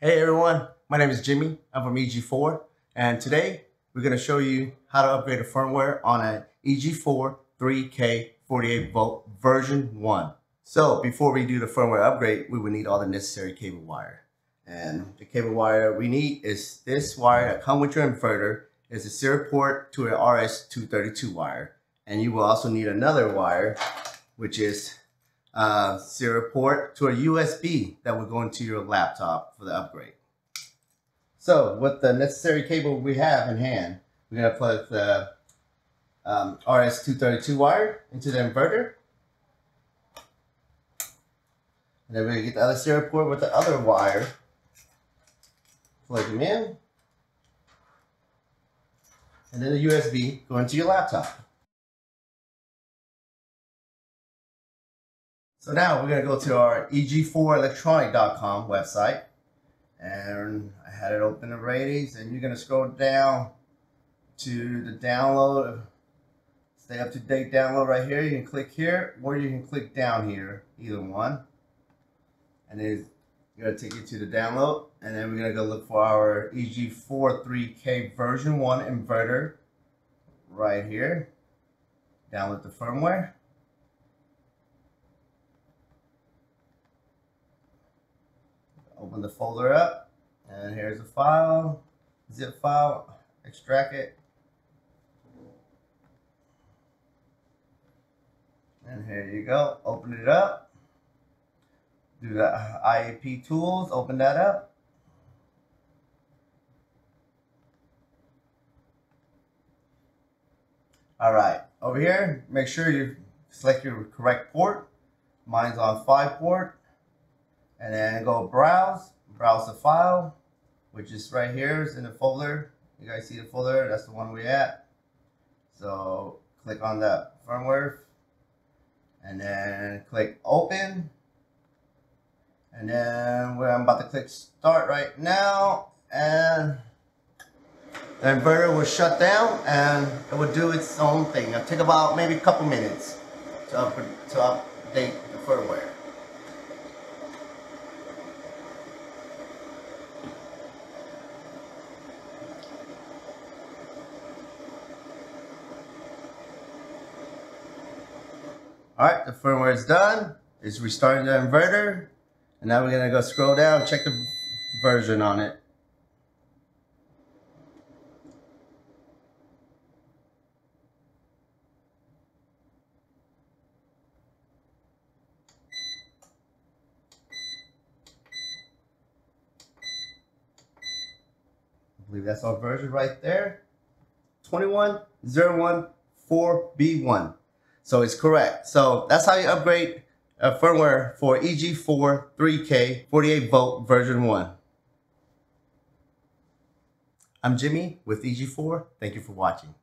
Hey everyone, my name is Jimmy. I'm from EG4 and today we're going to show you how to upgrade a firmware on an EG4 3K 48 volt version 1. So before we do the firmware upgrade, we will need all the necessary cable wire. And the cable wire we need is this wire that come with your inverter. It's a serial port to an RS-232 wire. And you will also need another wire, which is uh, serial port to a USB that will go into your laptop for the upgrade. So with the necessary cable we have in hand, we're to plug the um, RS-232 wire into the inverter. And then we're to get the other serial port with the other wire. Plug them in. And then the USB go into your laptop. So now we're going to go to our eg4electronic.com website. And I had it open already. And you're going to scroll down to the download. Stay up to date download right here. You can click here or you can click down here. Either one. And it's going to take you to the download. And then we're going to go look for our EG4 3K version 1 inverter right here. Download the firmware. Open the folder up and here's a file, zip file, extract it. And here you go, open it up. Do the IAP tools, open that up. All right, over here, make sure you select your correct port. Mine's on 5 port and then go browse, browse the file, which is right here, is in the folder. You guys see the folder? That's the one we're at. So click on the firmware and then click open. And then where I'm about to click start right now and the inverter will shut down and it will do its own thing. It'll take about maybe a couple minutes to, up, to update the firmware. All right, the firmware is done. It's restarting the inverter. And now we're gonna go scroll down, check the version on it. I believe that's our version right there. 21014B1. So it's correct. So that's how you upgrade a firmware for EG4 3K 48 volt version 1. I'm Jimmy with EG4. Thank you for watching.